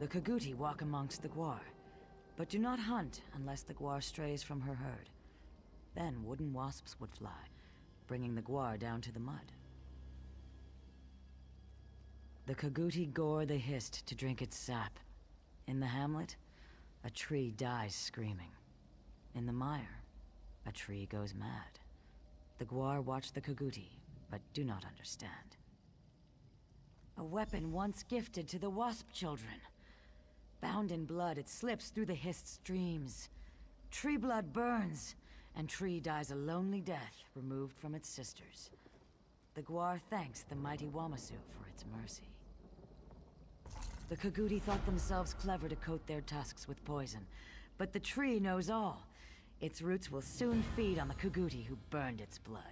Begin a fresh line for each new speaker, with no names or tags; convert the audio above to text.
The Kagouti walk amongst the Guar, but do not hunt unless the Guar strays from her herd. Then wooden wasps would fly, bringing the Guar down to the mud. The Kagouti gore the hist to drink its sap. In the hamlet, a tree dies screaming. In the mire, a tree goes mad. The Guar watch the Kagouti, but do not understand. A weapon once gifted to the Wasp children. Bound in blood, it slips through the Hist's streams. Tree blood burns, and Tree dies a lonely death removed from its sisters. The Guar thanks the mighty Wamasu for its mercy. The Kagouti thought themselves clever to coat their tusks with poison, but the tree knows all. Its roots will soon feed on the Kagouti who burned its blood.